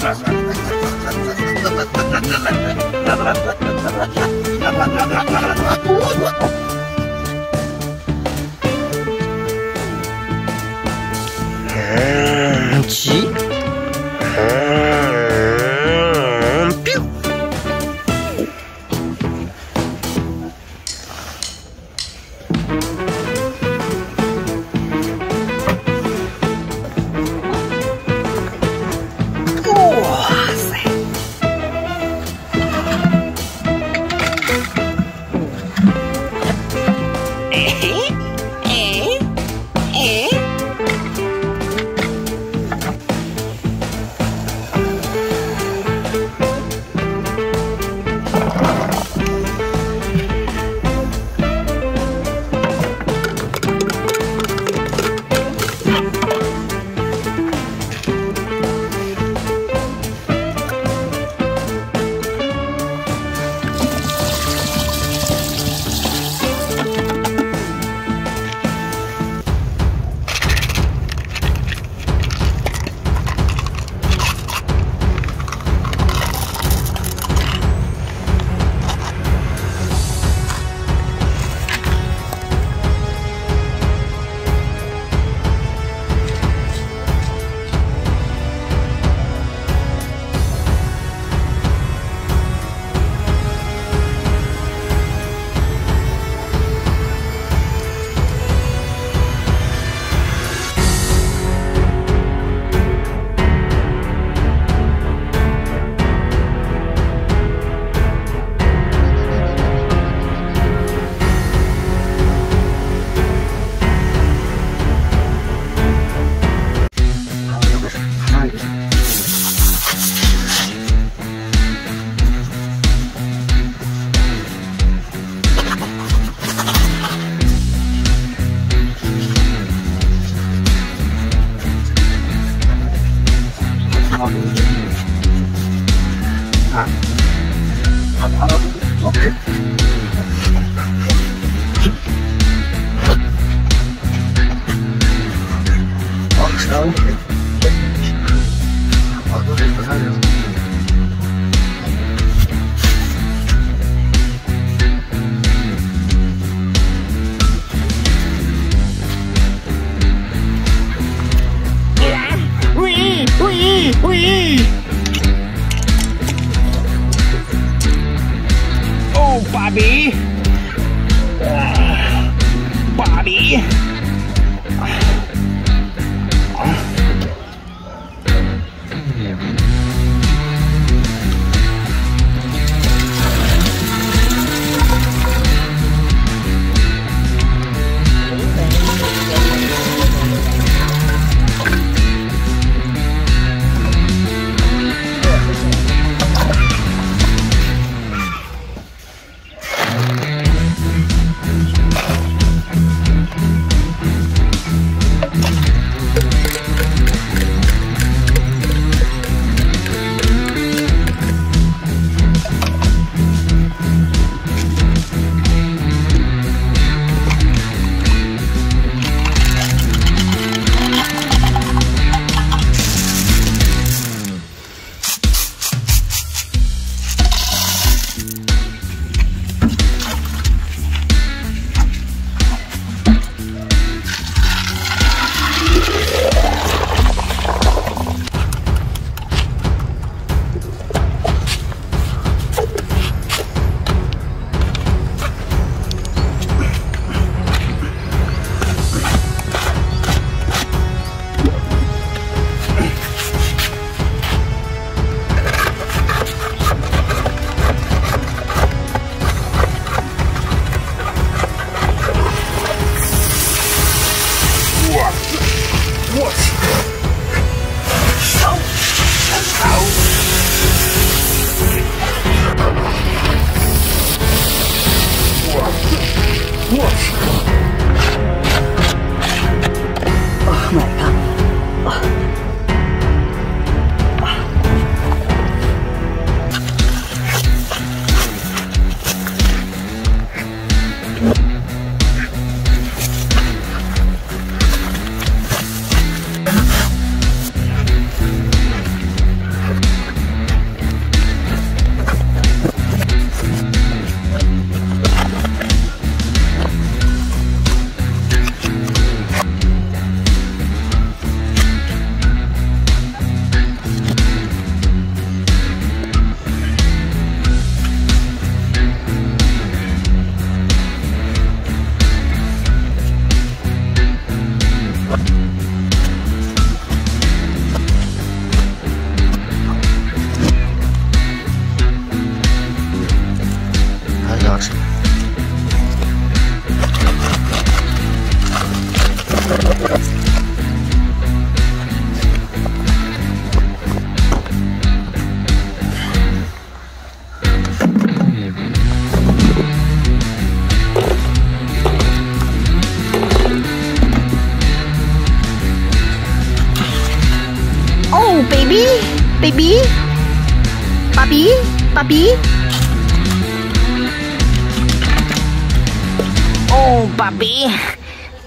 嗯，急。喂喂喂！哦，爸比，啊，爸比，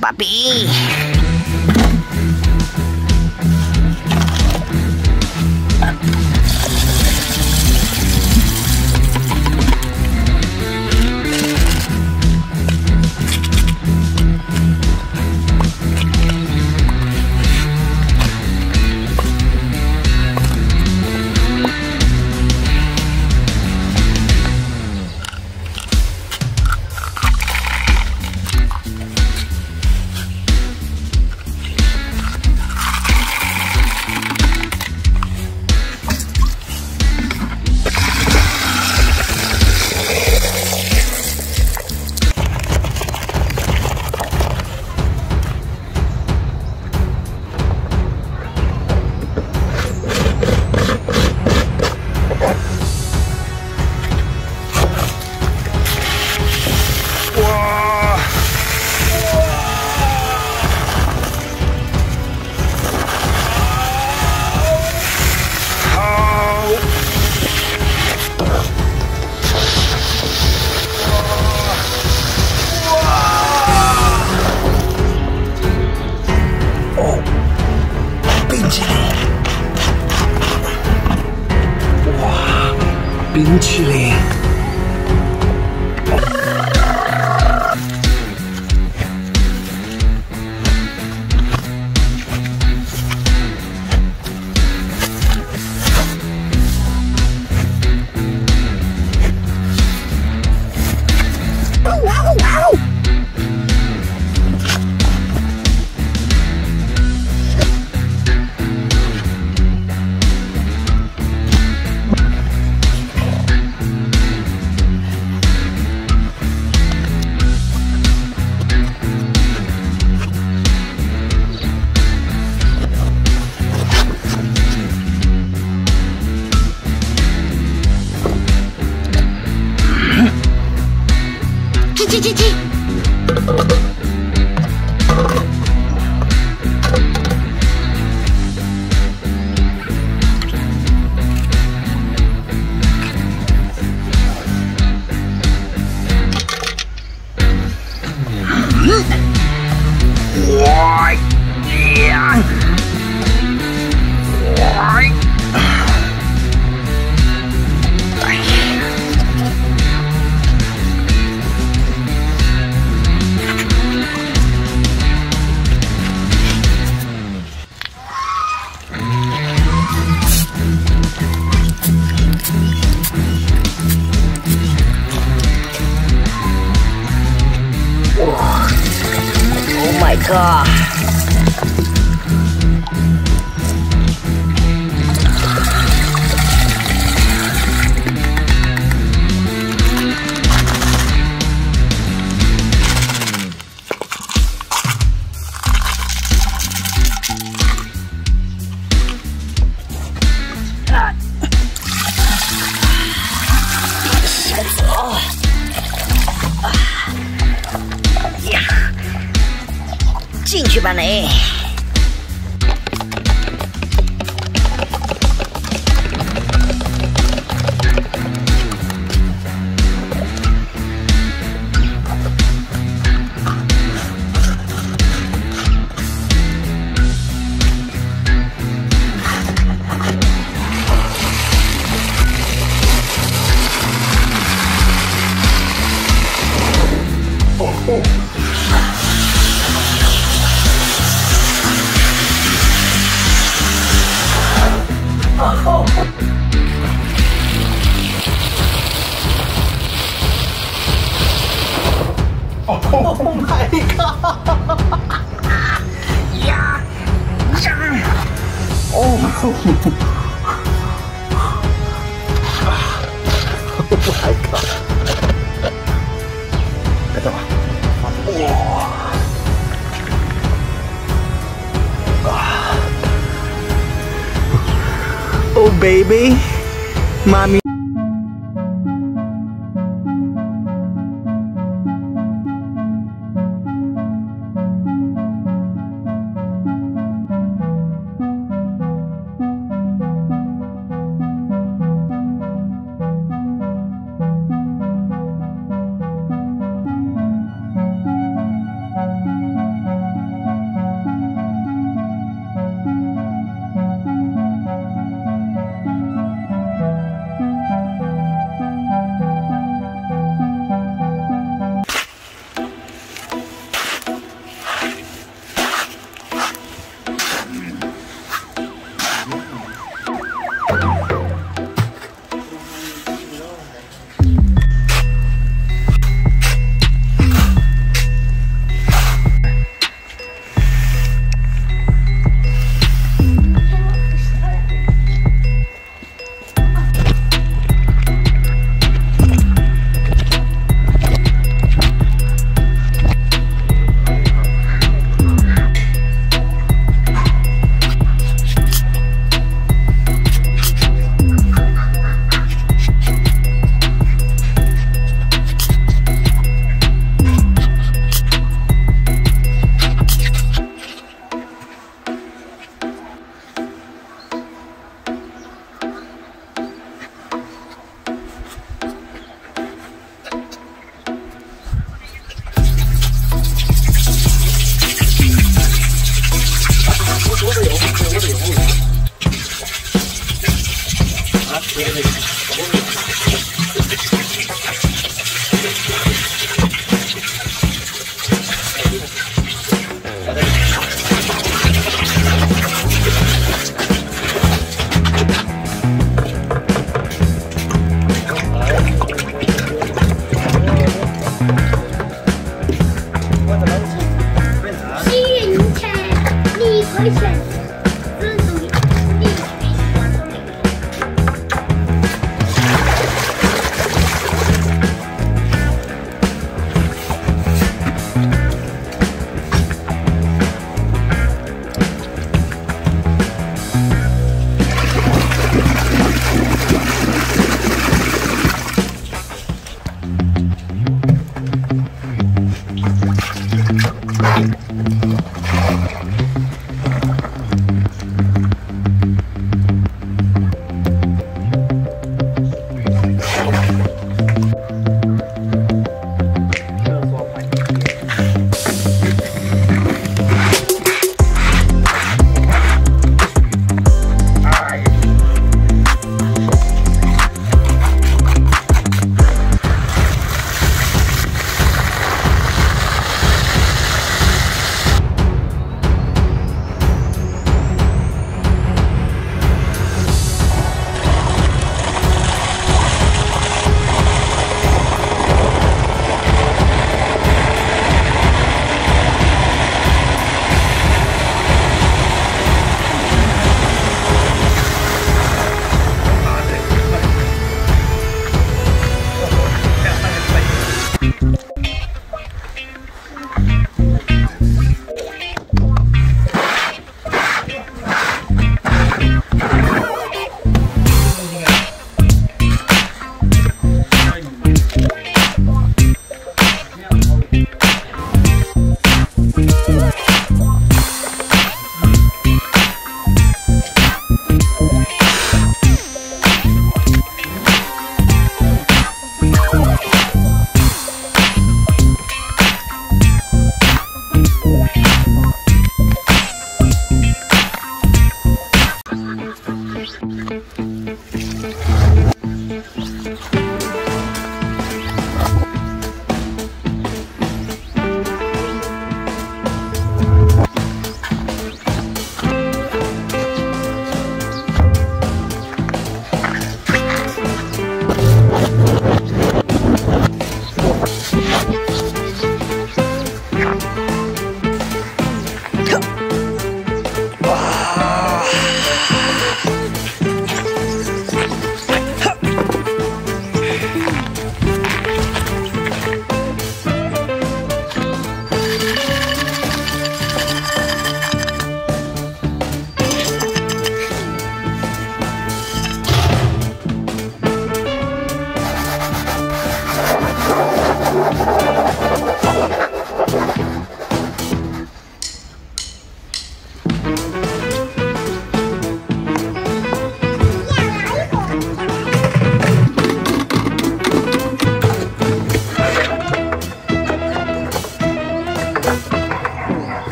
爸比，呀